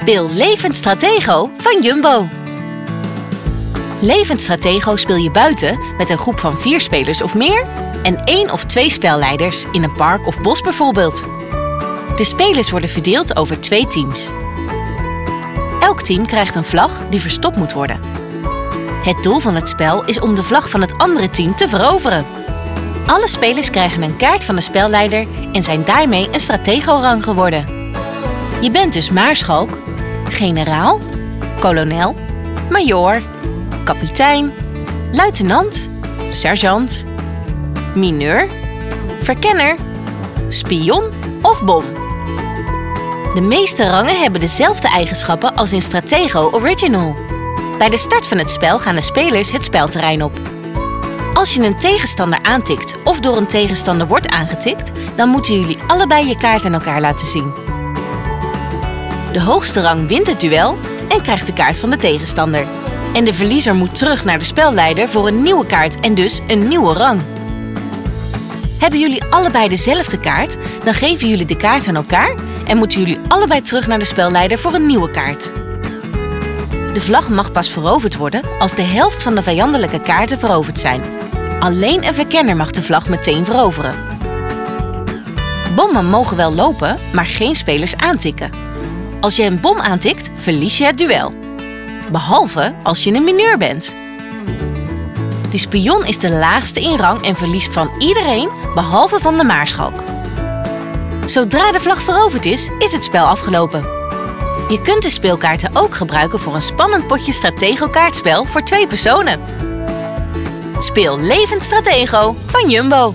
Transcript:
Speel Levend Stratego van Jumbo. Levend Stratego speel je buiten met een groep van vier spelers of meer en één of twee spelleiders in een park of bos bijvoorbeeld. De spelers worden verdeeld over twee teams. Elk team krijgt een vlag die verstopt moet worden. Het doel van het spel is om de vlag van het andere team te veroveren. Alle spelers krijgen een kaart van de spelleider en zijn daarmee een stratego-rang geworden. Je bent dus maarschalk, generaal, kolonel, majoor, kapitein, luitenant, sergeant, mineur, verkenner, spion of bom. De meeste rangen hebben dezelfde eigenschappen als in Stratego Original. Bij de start van het spel gaan de spelers het spelterrein op. Als je een tegenstander aantikt of door een tegenstander wordt aangetikt, dan moeten jullie allebei je kaart aan elkaar laten zien. De hoogste rang wint het duel en krijgt de kaart van de tegenstander. En de verliezer moet terug naar de spelleider voor een nieuwe kaart en dus een nieuwe rang. Hebben jullie allebei dezelfde kaart, dan geven jullie de kaart aan elkaar en moeten jullie allebei terug naar de spelleider voor een nieuwe kaart. De vlag mag pas veroverd worden als de helft van de vijandelijke kaarten veroverd zijn. Alleen een verkenner mag de vlag meteen veroveren. Bommen mogen wel lopen, maar geen spelers aantikken. Als je een bom aantikt, verlies je het duel. Behalve als je een mineur bent. De spion is de laagste in rang en verliest van iedereen behalve van de maarschalk. Zodra de vlag veroverd is, is het spel afgelopen. Je kunt de speelkaarten ook gebruiken voor een spannend potje Stratego kaartspel voor twee personen. Speel Levend Stratego van Jumbo.